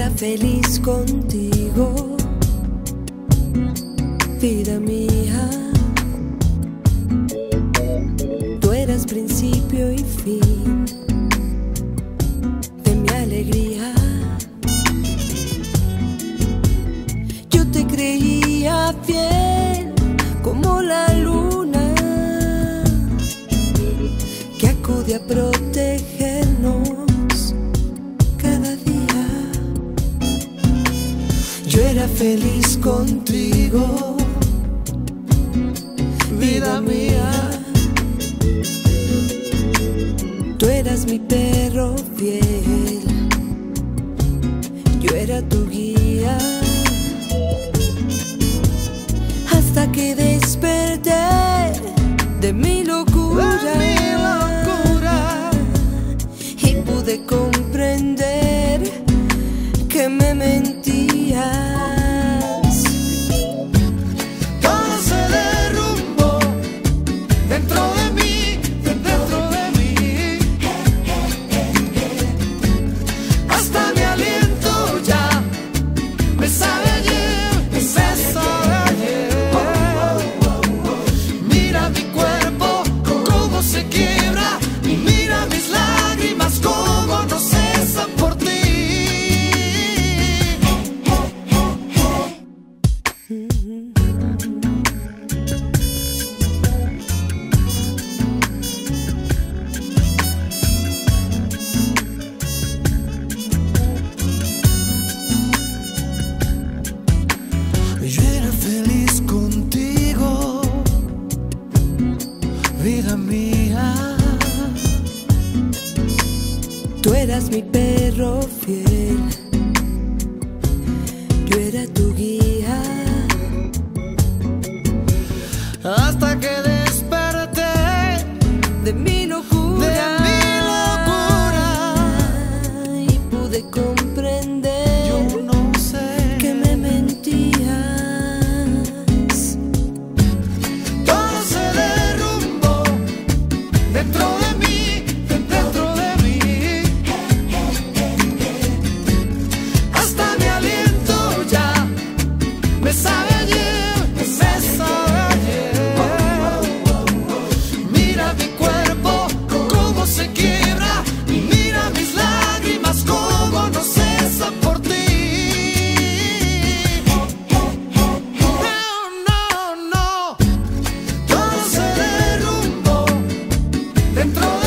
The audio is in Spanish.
Era feliz contigo, vida mía. Tú eras principio y fin de mi alegría. Yo te creía fiel como la luna que acude a protegernos feliz contigo, vida mía. Tú eras mi perro fiel, yo era tu guía. Hasta que desperté de mi locura. Y pude comprender Tú eras mi perro fiel, dentro.